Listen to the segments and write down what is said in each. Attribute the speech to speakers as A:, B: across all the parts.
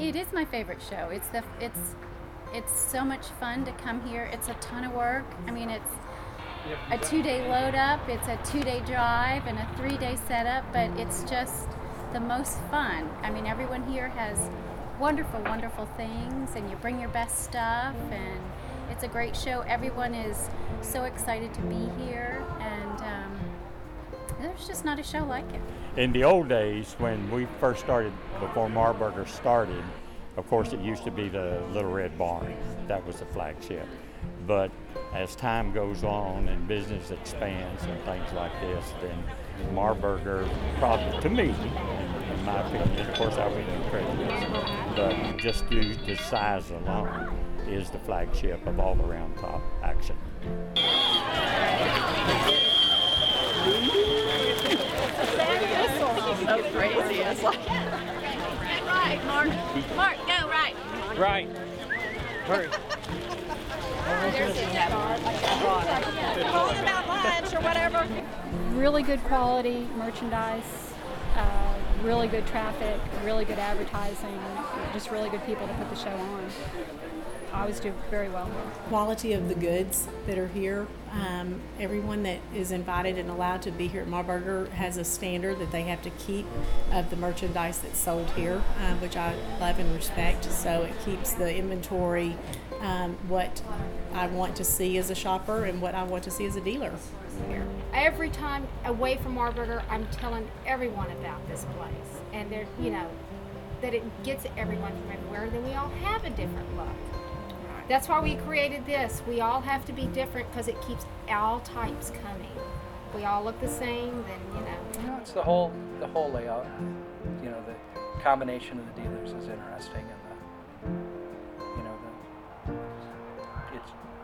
A: It is my favorite show. It's the it's it's so much fun to come here. It's a ton of work. I mean, it's a two-day load up, it's a two-day drive, and a three-day setup. But it's just the most fun. I mean, everyone here has wonderful, wonderful things, and you bring your best stuff, and it's a great show. Everyone is so excited to be here, there's just not a show like it.
B: In the old days, when we first started, before Marburger started, of course, it used to be the Little Red Barn. That was the flagship. But as time goes on and business expands and things like this, then Marburger, probably to me, in, my opinion, of course I would be prejudiced, but just due to size alone, is the flagship of all Round Top action.
C: So crazy. It's like right, Mark. Mark, go right.
D: Right. Hurry.
C: Talking about lunch or whatever.
E: Really good quality merchandise, uh, really good traffic, really good advertising, just really good people to put the show on. I always do very well.
F: Quality of the goods that are here. Um, everyone that is invited and allowed to be here at Marburger has a standard that they have to keep of the merchandise that's sold here, uh, which I love and respect. So it keeps the inventory um, what I want to see as a shopper and what I want to see as a dealer here.
G: Every time away from Marburger, I'm telling everyone about this place, and they're you know that it gets everyone from everywhere. And then we all have a different look. That's why we created this. We all have to be different because it keeps all types coming. If we all look the same, then you know.
D: You know, it's the whole the whole layout. You know, the combination of the dealers is interesting, and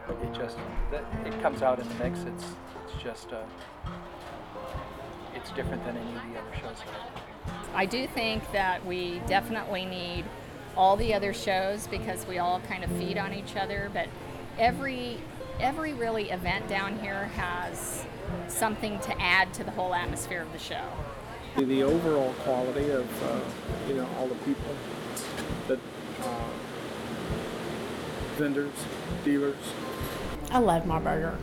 D: it just it comes out in the mix. It's it's just uh, it's different than any of the other shows. That
H: I do think that we definitely need all the other shows because we all kind of feed on each other. But every every really event down here has something to add to the whole atmosphere of the show.
I: The overall quality of uh, you know all the people that vendors, dealers.
F: I love Marburger.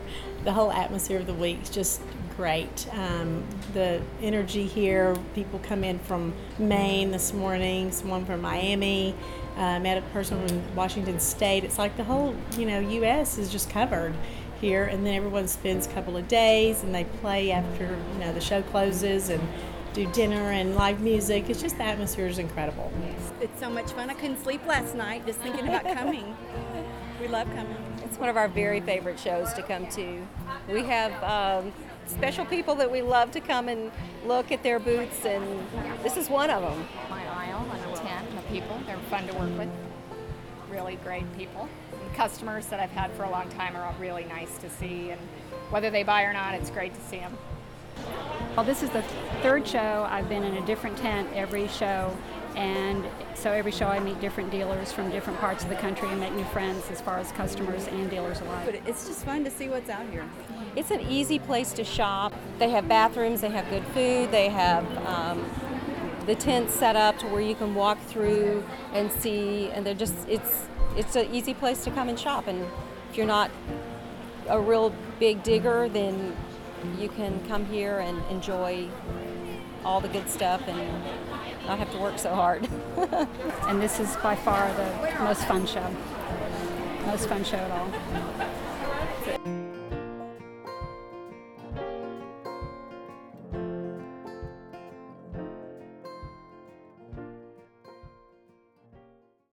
F: The whole atmosphere of the week is just great. Um, the energy here, people come in from Maine this morning, someone from Miami, uh, met a person from Washington State. It's like the whole, you know, U.S. is just covered here, and then everyone spends a couple of days and they play after, you know, the show closes and do dinner and live music. It's just the atmosphere is incredible.
J: It's so much fun. I couldn't sleep last night just thinking about coming. We love coming.
K: It's one of our very favorite shows to come to. We have um, special people that we love to come and look at their booths, and this is one of them.
H: My aisle and the tent and the people, they're fun to work with. Really great people. And customers that I've had for a long time are really nice to see, and whether they buy or not, it's great to see them.
E: Well, this is the third show. I've been in a different tent every show, and so every show I meet different dealers from different parts of the country and make new friends as far as customers and dealers alike.
J: But it's just fun to see what's out here.
K: It's an easy place to shop. They have bathrooms, they have good food, they have um, the tents set up to where you can walk through and see, and they're just it's it's an easy place to come and shop. And if you're not a real big digger, then you can come here and enjoy all the good stuff and not have to work so hard.
E: and this is by far the most fun show. Most fun show at all.